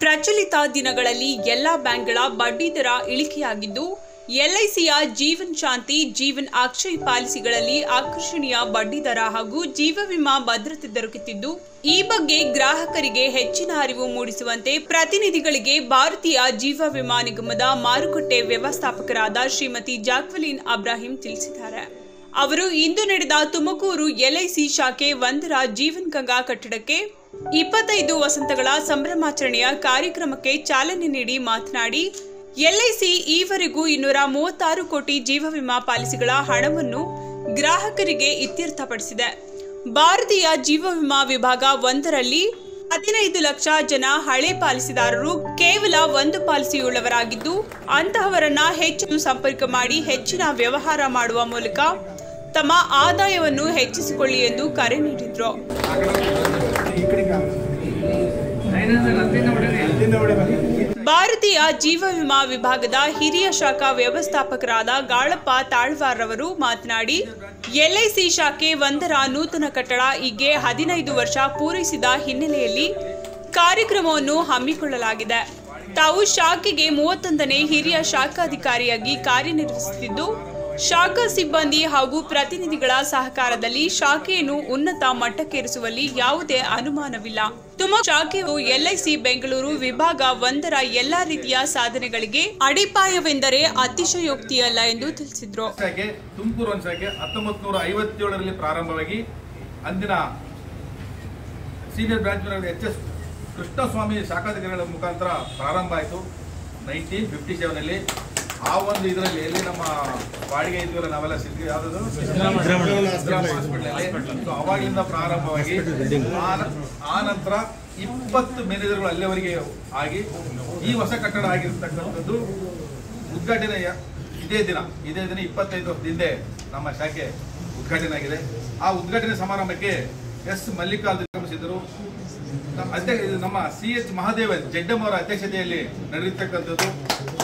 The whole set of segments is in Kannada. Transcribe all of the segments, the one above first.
ಪ್ರಚಲಿತ ದಿನಗಳಲ್ಲಿ ಎಲ್ಲ ಬ್ಯಾಂಕ್ಗಳ ಬಡ್ಡಿದರ ಇಳಿಕೆಯಾಗಿದ್ದು, ಎಲ್ಐಸಿಯ ಜೀವನ್ ಶಾಂತಿ, ಜೀವನ್ ಅಕ್ಷಯ್ ಪಾಲಿಸಿಗಳಲ್ಲಿ ಆಕರ್ಷಣೀಯ ಬಡ್ಡಿದರ ಹಾಗೂ ಜೀವ ವಿಮಾ ಭದ್ರತೆ ದೊರಕುತ್ತಿದ್ದು, ಈ ಬಗ್ಗೆ ಗ್ರಾಹಕರಿಗೆ ಹೆಚ್ಚಿನ ಅರಿವು ಮೂಡಿಸುವಂತೆ ಪ್ರತಿನಿಧಿಗಳಿಗೆ ಭಾರತೀಯ ಜೀವ ವಿಮಾ ನಿಗಮದ ಮಾರುಕಟ್ಟೆ ವ್ಯವಸ್ಥಾಪಕರಾದ ಶ್ರೀಮತಿ ಜಾಕ್ವಲಿನ್ ಅಬ್ರಾಹಿಂ ತಿಳಿಸಿದ್ದಾರೆ. ಅವರು ಇಂದು ನಡೆದ ತುಮಕೂರು ಎಲ್ಐಸಿ ಶಾಖೆ ಒಂದರ ಜೀವನ್ ಗಂಗಾ ಕಟ್ಟಡಕ್ಕೆ ಇಪ್ಪತ್ತೈದು ವಸಂತಗಳ ಸಂಭ್ರಮಾಚರಣೆಯ ಕಾರ್ಯಕ್ರಮಕ್ಕೆ ಚಾಲನೆ ನೀಡಿ ಮಾತನಾಡಿ ಎಲ್ಐಸಿ ಈವರೆಗೂ ಇನ್ನೂರ ಮೂವತ್ತಾರು ಕೋಟಿ ಜೀವ ವಿಮಾ ಪಾಲಿಸಿಗಳ ಹಣವನ್ನು ಗ್ರಾಹಕರಿಗೆ ಇತ್ಯರ್ಥಪಡಿಸಿದೆ. ಭಾರತೀಯ ಜೀವ ವಿಮಾ ವಿಭಾಗ ಒಂದರಲ್ಲಿ ಹದಿನೈದು ಲಕ್ಷ ಜನ ಹಳೆ ಪಾಲಿಸಿದಾರರು ಕೇವಲ ಒಂದು ಪಾಲಿಸಿಯುಳ್ಳವರಾಗಿದ್ದು, ಅಂತಹವರನ್ನ ಹೆಚ್ಚು ಸಂಪರ್ಕ ಮಾಡಿ ಹೆಚ್ಚಿನ ವ್ಯವಹಾರ ಮಾಡುವ ಮೂಲಕ ತಮ್ಮ ಆದಾಯವನ್ನು ಹೆಚ್ಚಿಸಿಕೊಳ್ಳಿ ಎಂದು ಕರೆ ನೀಡಿದ್ರು. ಭಾರತೀಯ ಜೀವ ವಿಮಾ ವಿಭಾಗದ ಹಿರಿಯ ಶಾಖಾ ವ್ಯವಸ್ಥಾಪಕರಾದ ಗಾಳಪ್ಪ ತಾಳ್ವಾರ್ ಅವರು ಮಾತನಾಡಿ ಎಲ್ಐಸಿ ಶಾಖೆ ಒಂದರ ನೂತನ ಕಟ್ಟಡ ಈಗ್ಗೆ ಹದಿನೈದು ವರ್ಷ ಪೂರೈಸಿದ ಹಿನ್ನೆಲೆಯಲ್ಲಿ ಕಾರ್ಯಕ್ರಮವನ್ನು ಹಮ್ಮಿಕೊಳ್ಳಲಾಗಿದೆ ತಾವು ಶಾಖೆಗೆ ಮೂವತ್ತೊಂದನೇ ಹಿರಿಯ ಶಾಖಾಧಿಕಾರಿಯಾಗಿ ಕಾರ್ಯನಿರ್ವಹಿಸುತ್ತಿದ್ದು ಶಾಖಾ ಸಿಬ್ಬಂದಿ ಹಾಗೂ ಪ್ರತಿನಿಧಿಗಳ ಸಹಕಾರದಲ್ಲಿ ಶಾಖೆಯನ್ನು ಉನ್ನತ ಮಟ್ಟಕ್ಕೇರಿಸುವಲ್ಲಿ ಯಾವುದೇ ಅನುಮಾನವಿಲ್ಲ. ತುಮಕೂರು ಶಾಖೆಯು ಎಲ್ಐಸಿ ಬೆಂಗಳೂರು ವಿಭಾಗ ಒಂದರ ಎಲ್ಲಾ ರೀತಿಯ ಸಾಧನೆಗಳಿಗೆ ಅಡಿಪಾಯವೆಂದರೆ ಅತಿಶಯೋಕ್ತಿಯಲ್ಲ ಎಂದು ತಿಳಿಸಿದ್ರು. ತುಮಕೂರು ಒಂದು ನೂರ ಐವತ್ತೇಳರಲ್ಲಿ ಪ್ರಾರಂಭವಾಗಿ ಅಂದಿನ senior branch H S Krishnaswamy ಶಾಖಾಧಿಕಾರಿಗಳ ಮುಖಾಂತರ ಪ್ರಾರಂಭ ಆಯಿತು. ನೈನ್ಟೀನ್ ಫಿಫ್ಟಿ ಸೆವೆನಲ್ಲಿ ಆ ಒಂದು ಇದರಲ್ಲಿ ಎಲ್ಲಿ ನಮ್ಮ ಬಾಡಿಗೆ ಇದ್ವಲ್ಲ ನಾವೆಲ್ಲ ಸಿದ್ಧ ಯಾವ್ದು ಹಾಸ್ಪಿಟಲ್. ಅವಾಗಲಿಂದ ಪ್ರಾರಂಭವಾಗಿ ಆ- ನಂತರ ಇಪ್ಪತ್ತು ಮ್ಯಾನೇಜರ್ಗಳು ಅಲ್ಲಿವರೆಗೆ ಆಗಿ ಈ ಹೊಸ ಕಟ್ಟಡ ಆಗಿರ್ತಕ್ಕಂಥದ್ದು ಉದ್ಘಾಟನೆ ಇದೇ ದಿನ. ಇದೇ ದಿನ ಇಪ್ಪತ್ತೈದು ಹಿಂದೆ ನಮ್ಮ ಶಾಖೆ ಉದ್ಘಾಟನೆ ಆಗಿದೆ. ಆ ಉದ್ಘಾಟನೆ ಸಮಾರಂಭಕ್ಕೆ ಎಸ್ ಮಲ್ಲಿಕಾರ್ಜುನ್ ಗಮನಿಸಿದ್ದರು ನಮ್ಮ ಅಧ್ಯಕ್ಷ ನಮ್ಮ ಸಿ ಎಚ್ ಮಹಾದೇವನ್ ಜಡ್ಡಮ್ ಅವರ ಅಧ್ಯಕ್ಷತೆಯಲ್ಲಿ ನಡೆಯುತ್ತಕ್ಕಂಥದ್ದು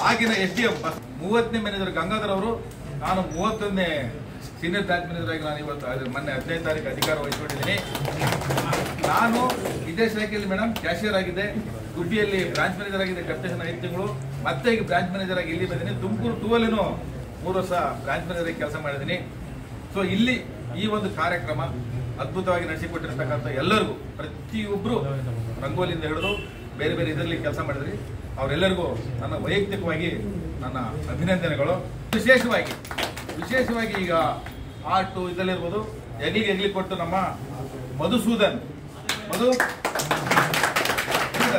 ಆಗಿನ ಎಸ್ ಡಿ ಎಂ ಮೂವತ್ತನೇ ಮ್ಯಾನೇಜರ್ ಗಂಗಾಧರ್ ಅವರು ನಾನು ಮೂವತ್ತೊಂದನೇ ಸೀನಿಯರ್ ಬ್ಯಾಂಕ್ ಮ್ಯಾನೇಜರ್ ಆಗಿ ನಾನು ಇವತ್ತು ಮೊನ್ನೆ ಹದಿನೈದು ತಾರೀಕು ಅಧಿಕಾರ ವಹಿಸಿಕೊಂಡಿದ್ದೀನಿ. ನಾನು ಇದೇ ಶಾಖೆಯಲ್ಲಿ ಮೇಡಮ್ ಕ್ಯಾಶಿಯರ್ ಆಗಿದೆ ಗುಬ್ಬಿಯಲ್ಲಿ ಬ್ರಾಂಚ್ ಮ್ಯಾನೇಜರ್ ಆಗಿದೆ ಕಪ್ಟೇಷನ್ ಐದು ತಿಂಗಳು. ಮತ್ತೆ ಈಗ ಬ್ರಾಂಚ್ ಮ್ಯಾನೇಜರ್ ಆಗಿ ಇಲ್ಲಿ ಬಂದಿದ್ದೀನಿ. ತುಮಕೂರು ಟೂ ಅಲ್ಲಿನೂ ಮೂರು ವರ್ಷ ಬ್ರಾಂಚ್ ಮ್ಯಾನೇಜರ್ ಆಗಿ ಕೆಲಸ ಮಾಡಿದ್ದೀನಿ. ಸೊ ಇಲ್ಲಿ ಈ ಒಂದು ಕಾರ್ಯಕ್ರಮ ಅದ್ಭುತವಾಗಿ ನಡೆಸಿಕೊಟ್ಟಿರ್ತಕ್ಕಂಥ ಎಲ್ಲರಿಗೂ ಪ್ರತಿಯೊಬ್ಬರು ರಂಗೋಲಿಯಿಂದ ಹಿಡಿದು ಬೇರೆ ಬೇರೆ ಇದರಲ್ಲಿ ಕೆಲಸ ಮಾಡಿದ್ರಿ. ಅವರೆಲ್ಲರಿಗೂ ನನ್ನ ವೈಯಕ್ತಿಕವಾಗಿ ನನ್ನ ಅಭಿನಂದನೆಗಳು. ವಿಶೇಷವಾಗಿ ವಿಶೇಷವಾಗಿ ಈಗ ಆರ್ಟು ಇದರಲ್ಲಿರ್ಬೋದು ಎಲ್ಲಿಗೆ ಎಲ್ಲಿ ಕೊಟ್ಟು ನಮ್ಮ ಮಧುಸೂದನ್. ಮಧು.